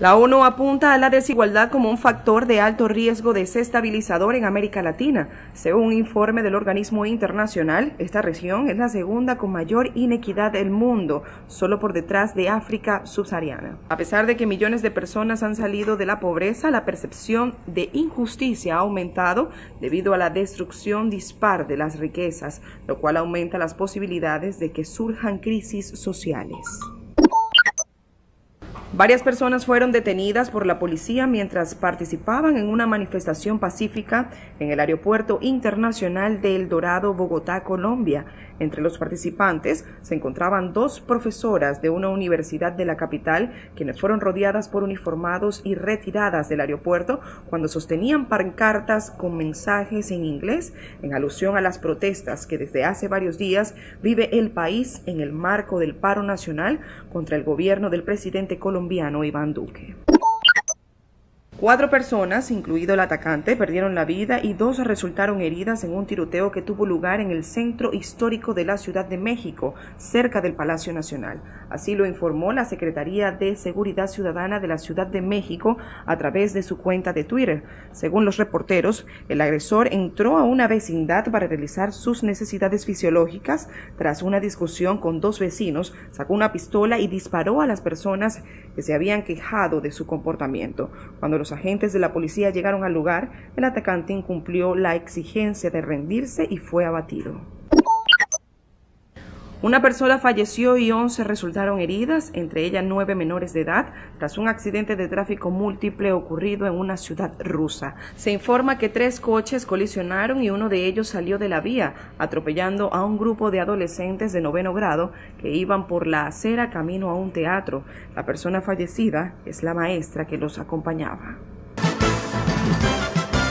La ONU apunta a la desigualdad como un factor de alto riesgo desestabilizador en América Latina. Según un informe del organismo internacional, esta región es la segunda con mayor inequidad del mundo, solo por detrás de África subsahariana. A pesar de que millones de personas han salido de la pobreza, la percepción de injusticia ha aumentado debido a la destrucción dispar de las riquezas, lo cual aumenta las posibilidades de que surjan crisis sociales. Varias personas fueron detenidas por la policía mientras participaban en una manifestación pacífica en el Aeropuerto Internacional de El Dorado, Bogotá, Colombia. Entre los participantes se encontraban dos profesoras de una universidad de la capital, quienes fueron rodeadas por uniformados y retiradas del aeropuerto cuando sostenían pancartas con mensajes en inglés en alusión a las protestas que desde hace varios días vive el país en el marco del paro nacional contra el gobierno del presidente colombiano Iván Duque. Cuatro personas, incluido el atacante, perdieron la vida y dos resultaron heridas en un tiroteo que tuvo lugar en el centro histórico de la Ciudad de México, cerca del Palacio Nacional. Así lo informó la Secretaría de Seguridad Ciudadana de la Ciudad de México a través de su cuenta de Twitter. Según los reporteros, el agresor entró a una vecindad para realizar sus necesidades fisiológicas. Tras una discusión con dos vecinos, sacó una pistola y disparó a las personas que se habían quejado de su comportamiento. Cuando los agentes de la policía llegaron al lugar, el atacante incumplió la exigencia de rendirse y fue abatido. Una persona falleció y 11 resultaron heridas, entre ellas nueve menores de edad, tras un accidente de tráfico múltiple ocurrido en una ciudad rusa. Se informa que tres coches colisionaron y uno de ellos salió de la vía, atropellando a un grupo de adolescentes de noveno grado que iban por la acera camino a un teatro. La persona fallecida es la maestra que los acompañaba.